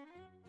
Bye.